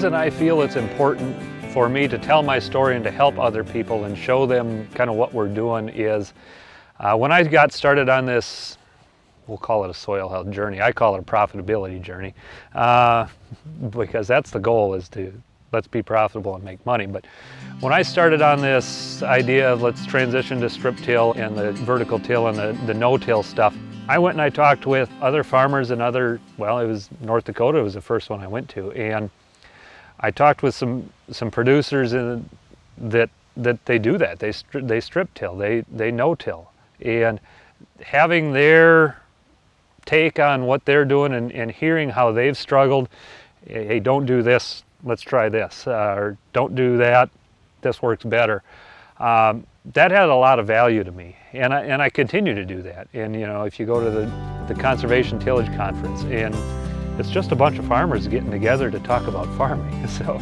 reason I feel it's important for me to tell my story and to help other people and show them kind of what we're doing is uh, when I got started on this, we'll call it a soil health journey. I call it a profitability journey uh, because that's the goal is to let's be profitable and make money. But when I started on this idea of let's transition to strip till and the vertical till and the, the no-till stuff, I went and I talked with other farmers and other, well, it was North Dakota it was the first one I went to. And I talked with some some producers in, that that they do that. They they strip till, they they no till, and having their take on what they're doing and, and hearing how they've struggled. Hey, don't do this. Let's try this, uh, or don't do that. This works better. Um, that had a lot of value to me, and I and I continue to do that. And you know, if you go to the the conservation tillage conference and it's just a bunch of farmers getting together to talk about farming. So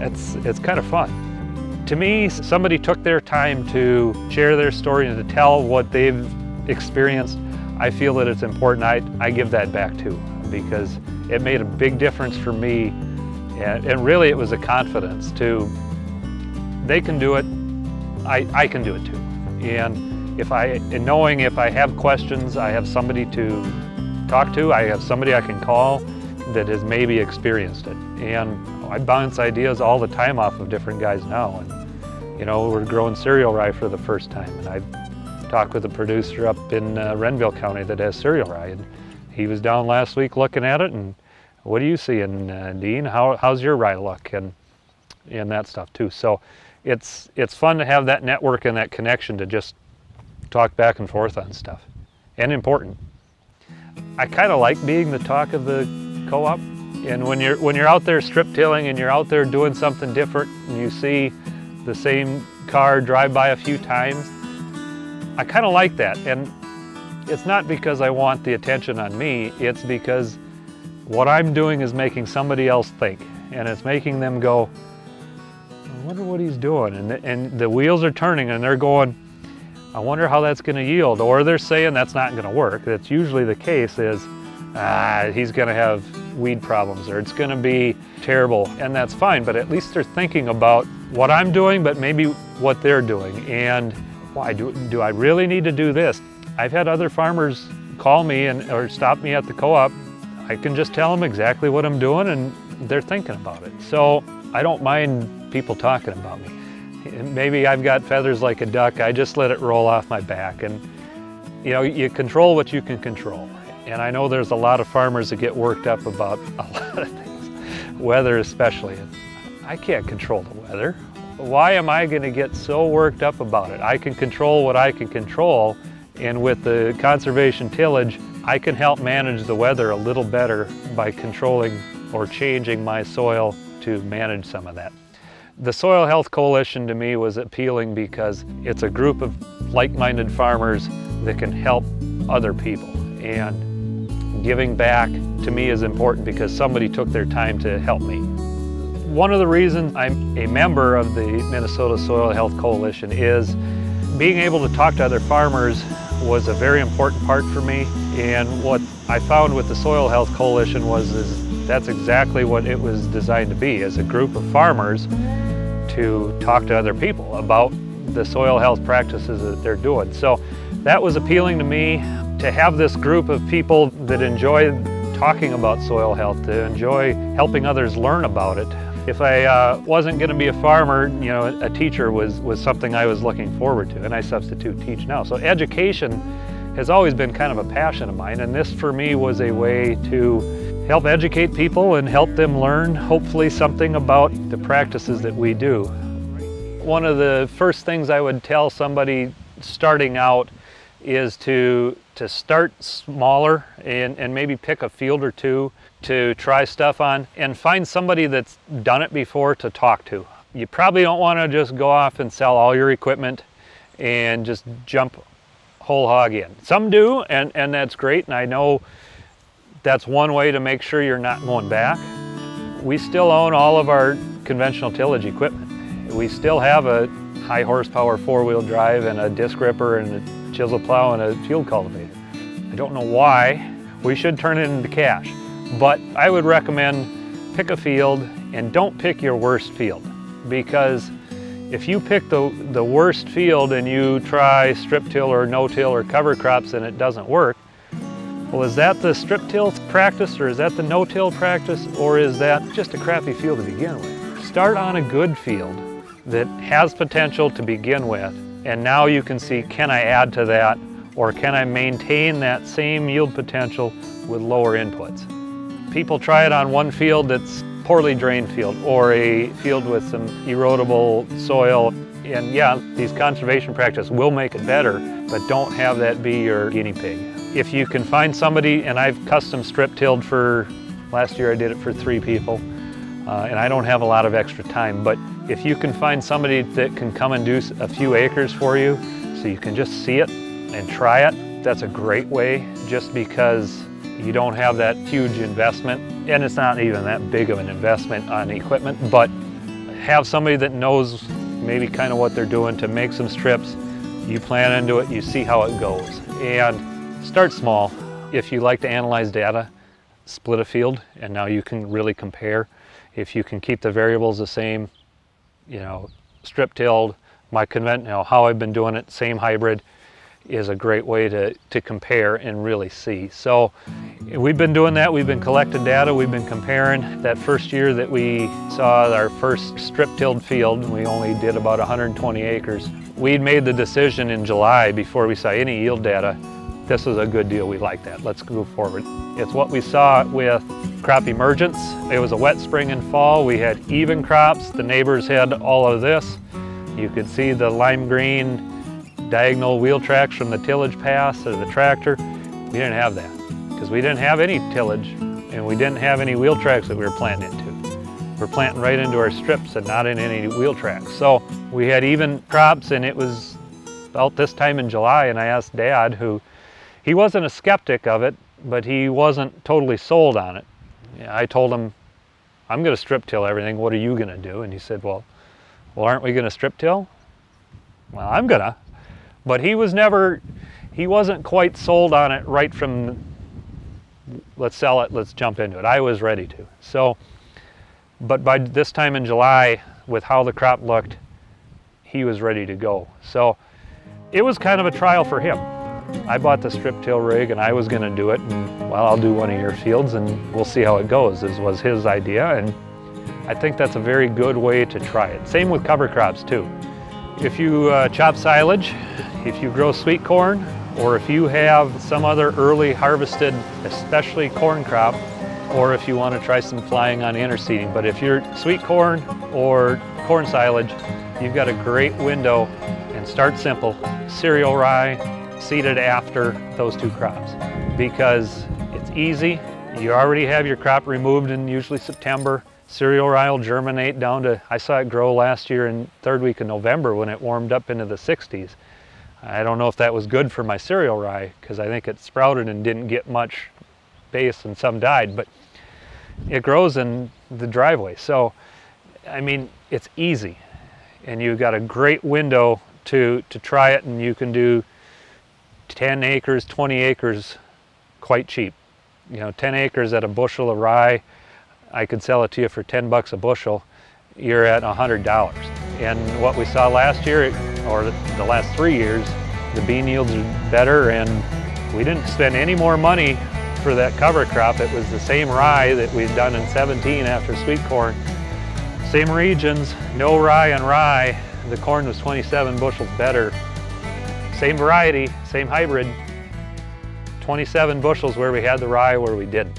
it's, it's kind of fun. To me, somebody took their time to share their story and to tell what they've experienced. I feel that it's important. I, I give that back too because it made a big difference for me. And, and really it was a confidence to, they can do it, I, I can do it too. And if I, and knowing if I have questions, I have somebody to talk to, I have somebody I can call, that has maybe experienced it. And I bounce ideas all the time off of different guys now. And, you know, we're growing cereal rye for the first time. And I talked with a producer up in uh, Renville County that has cereal rye. And he was down last week looking at it. And what do you see in uh, Dean? How, how's your rye look? And, and that stuff too. So it's, it's fun to have that network and that connection to just talk back and forth on stuff. And important. I kind of like being the talk of the co-op. And when you're, when you're out there strip tilling and you're out there doing something different and you see the same car drive by a few times, I kind of like that. And it's not because I want the attention on me, it's because what I'm doing is making somebody else think. And it's making them go, I wonder what he's doing. And the, and the wheels are turning and they're going, I wonder how that's going to yield. Or they're saying that's not going to work. That's usually the case is, ah, he's going to have weed problems or it's going to be terrible. And that's fine, but at least they're thinking about what I'm doing, but maybe what they're doing. And why do, do I really need to do this? I've had other farmers call me and or stop me at the co-op. I can just tell them exactly what I'm doing and they're thinking about it. So I don't mind people talking about me. Maybe I've got feathers like a duck. I just let it roll off my back. And you know, you control what you can control. And I know there's a lot of farmers that get worked up about a lot of things, weather especially. I can't control the weather. Why am I going to get so worked up about it? I can control what I can control, and with the conservation tillage, I can help manage the weather a little better by controlling or changing my soil to manage some of that. The Soil Health Coalition to me was appealing because it's a group of like-minded farmers that can help other people. And giving back to me is important because somebody took their time to help me. One of the reasons I'm a member of the Minnesota Soil Health Coalition is being able to talk to other farmers was a very important part for me and what I found with the Soil Health Coalition was is that's exactly what it was designed to be as a group of farmers to talk to other people about the soil health practices that they're doing. So that was appealing to me to have this group of people that enjoy talking about soil health, to enjoy helping others learn about it. If I uh, wasn't going to be a farmer, you know, a teacher was, was something I was looking forward to, and I substitute teach now. So education has always been kind of a passion of mine, and this for me was a way to help educate people and help them learn, hopefully, something about the practices that we do. One of the first things I would tell somebody starting out is to to start smaller and, and maybe pick a field or two to try stuff on and find somebody that's done it before to talk to. You probably don't want to just go off and sell all your equipment and just jump whole hog in. Some do and, and that's great and I know that's one way to make sure you're not going back. We still own all of our conventional tillage equipment. We still have a high horsepower four-wheel drive and a disc ripper and a chisel plow and a field cultivator. I don't know why. We should turn it into cash. But I would recommend pick a field and don't pick your worst field because if you pick the, the worst field and you try strip till or no-till or cover crops and it doesn't work, well, is that the strip till practice or is that the no-till practice or is that just a crappy field to begin with? Start on a good field that has potential to begin with and now you can see, can I add to that or can I maintain that same yield potential with lower inputs? People try it on one field that's poorly drained field or a field with some erodible soil. And yeah, these conservation practices will make it better, but don't have that be your guinea pig. If you can find somebody, and I've custom strip tilled for, last year I did it for three people, uh, and I don't have a lot of extra time, but if you can find somebody that can come and do a few acres for you, so you can just see it and try it, that's a great way just because you don't have that huge investment and it's not even that big of an investment on equipment, but have somebody that knows maybe kind of what they're doing to make some strips. You plan into it, you see how it goes. And start small. If you like to analyze data, split a field and now you can really compare. If you can keep the variables the same, you know, strip tilled, my convent, you know, how I've been doing it, same hybrid, is a great way to, to compare and really see. So we've been doing that. We've been collecting data. We've been comparing. That first year that we saw our first strip-tilled field, we only did about 120 acres. We'd made the decision in July before we saw any yield data, this is a good deal. We like that. Let's go forward. It's what we saw with crop emergence. It was a wet spring and fall. We had even crops. The neighbors had all of this. You could see the lime green diagonal wheel tracks from the tillage pass or the tractor. We didn't have that because we didn't have any tillage and we didn't have any wheel tracks that we were planting into. We're planting right into our strips and not in any wheel tracks. So we had even crops and it was about this time in July and I asked Dad who, he wasn't a skeptic of it, but he wasn't totally sold on it. I told him, I'm gonna strip till everything, what are you gonna do? And he said, well, well aren't we gonna strip till? Well, I'm gonna. But he was never, he wasn't quite sold on it right from, let's sell it, let's jump into it. I was ready to. So, but by this time in July, with how the crop looked, he was ready to go. So it was kind of a trial for him. I bought the strip till rig and I was gonna do it and well, I'll do one of your fields and we'll see how it goes, This was his idea. And I think that's a very good way to try it. Same with cover crops too. If you uh, chop silage, if you grow sweet corn, or if you have some other early harvested, especially corn crop, or if you want to try some flying on interseeding. But if you're sweet corn or corn silage, you've got a great window and start simple. Cereal rye, seeded after those two crops because it's easy. You already have your crop removed in usually September. Cereal rye will germinate down to, I saw it grow last year in third week of November when it warmed up into the 60s. I don't know if that was good for my cereal rye because I think it sprouted and didn't get much base and some died, but it grows in the driveway. So, I mean, it's easy and you've got a great window to, to try it and you can do 10 acres, 20 acres quite cheap. You know, 10 acres at a bushel of rye I could sell it to you for 10 bucks a bushel, you're at $100. And what we saw last year, or the last three years, the bean yields are better and we didn't spend any more money for that cover crop. It was the same rye that we'd done in 17 after sweet corn. Same regions, no rye and rye. The corn was 27 bushels better. Same variety, same hybrid. 27 bushels where we had the rye where we didn't.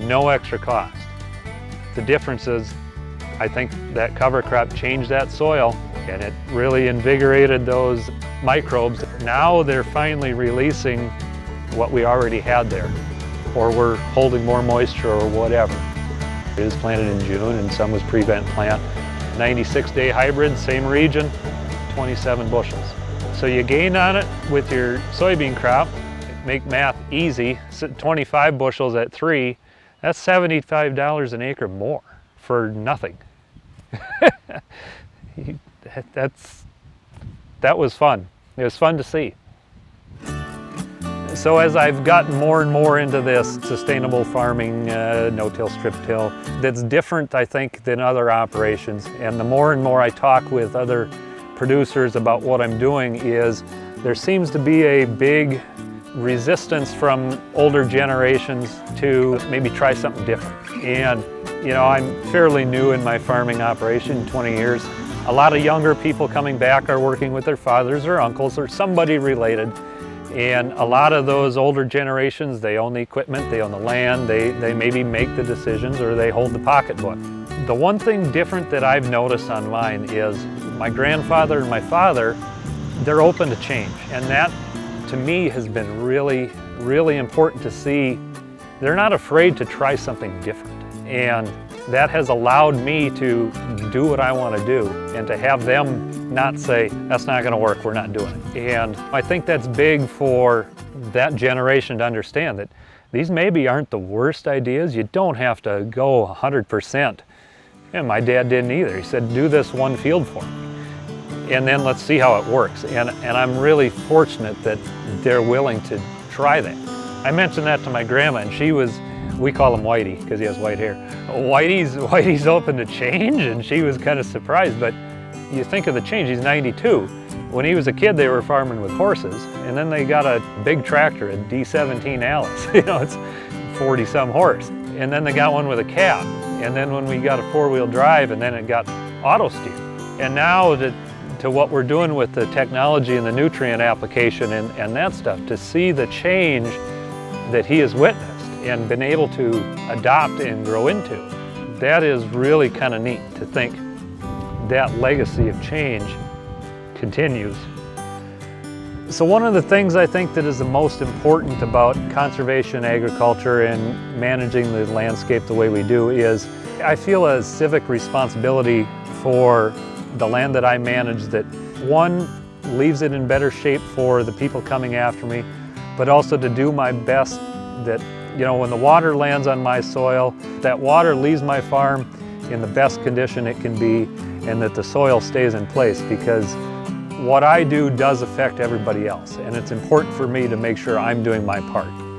No extra cost. The difference is, I think that cover crop changed that soil and it really invigorated those microbes. Now they're finally releasing what we already had there or we're holding more moisture or whatever. It is planted in June and some was prevent plant. 96 day hybrid, same region, 27 bushels. So you gain on it with your soybean crop, make math easy, 25 bushels at three, that's $75 an acre more for nothing. That's, that was fun. It was fun to see. So as I've gotten more and more into this sustainable farming, uh, no-till, strip-till, that's different, I think, than other operations. And the more and more I talk with other producers about what I'm doing is there seems to be a big resistance from older generations to maybe try something different. And, you know, I'm fairly new in my farming operation, 20 years. A lot of younger people coming back are working with their fathers or uncles or somebody related. And a lot of those older generations, they own the equipment, they own the land, they, they maybe make the decisions or they hold the pocketbook. The one thing different that I've noticed on mine is my grandfather and my father, they're open to change. And that to me has been really, really important to see. They're not afraid to try something different. And that has allowed me to do what I want to do and to have them not say, that's not going to work, we're not doing it. And I think that's big for that generation to understand that these maybe aren't the worst ideas. You don't have to go 100%. And my dad didn't either. He said, do this one field for me. And then let's see how it works. And, and I'm really fortunate that they're willing to try that. I mentioned that to my grandma and she was we call him Whitey because he has white hair. Whitey's, Whitey's open to change and she was kind of surprised, but you think of the change, he's 92. When he was a kid, they were farming with horses and then they got a big tractor, a D17 Allis, you know, it's 40 some horse. And then they got one with a cab. And then when we got a four wheel drive and then it got auto steer. And now to, to what we're doing with the technology and the nutrient application and, and that stuff, to see the change that he has witnessed and been able to adopt and grow into. That is really kind of neat to think that legacy of change continues. So one of the things I think that is the most important about conservation agriculture and managing the landscape the way we do is I feel a civic responsibility for the land that I manage that one leaves it in better shape for the people coming after me, but also to do my best that you know, when the water lands on my soil, that water leaves my farm in the best condition it can be and that the soil stays in place because what I do does affect everybody else and it's important for me to make sure I'm doing my part.